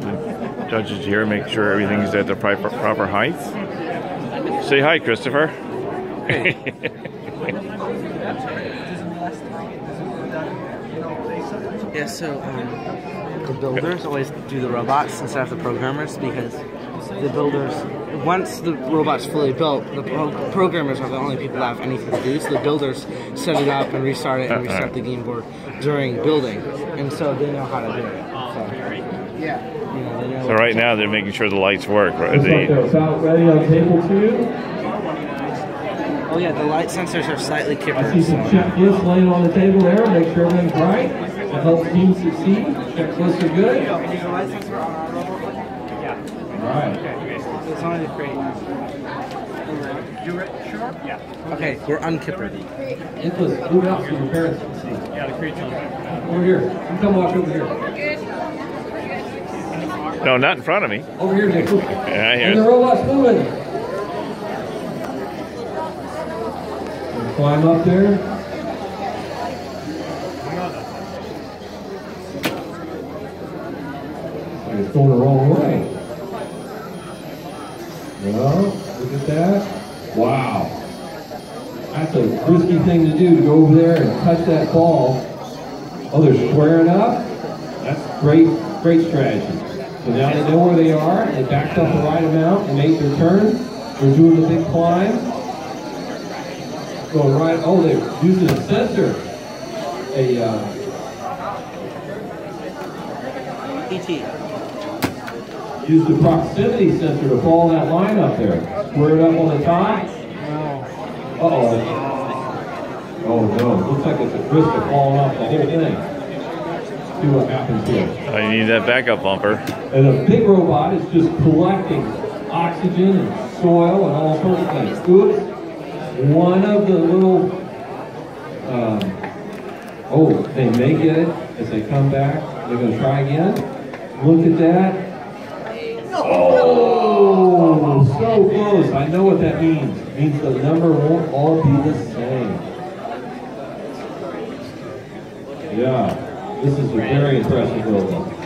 The judges here make sure everything's at the proper, proper height. Say hi, Christopher. Yeah, so um, the builders always do the robots instead of the programmers because the builders, once the robot's fully built, the pro- programmers are the only people that have anything to do. So the builders set it up and restart it and Uh-uh. restart the game board during building, and so they know how to do it. So, yeah. You know, they know So right now they're making sure the lights work. Right? They, ready on table two. Oh yeah, the light sensors are slightly I see some So. checklists laying on the table there. Make sure everything's right. That helps teams succeed. Checklists are good. All the light sensor on our robot? right. It's only great. You sure? Yeah. Okay, we're unkippered. Nicholas, move out so your parents can see. Yeah, the creature. Over here. You come watch over here. no, not in front of me. Over here, Nicholas. Yeah, And the here. robot's moving. Climb up there. It's going the wrong way. Well, look at that. Wow. That's a risky thing to do, to go over there and touch that ball. Oh, they're squaring up? That's great, great strategy. So now they know where they are, they backed up the right amount and made their turn. They're doing the big climb. Going right, oh, they're using a sensor. A, uh, ET. Use the proximity sensor to follow that line up there. Square it up on the top. Uh-oh. Oh no, looks like it's a risk of falling off the whole thing. See what happens here. I need that backup bumper. And a big robot is just collecting oxygen and soil and all sorts of things. Oops. One of the little, um, oh, they may get it as they come back. They're going to try again. Look at that. Oh, so close. I know what that means. It means the number won't all be the same. Yeah, this is a very impressive robot.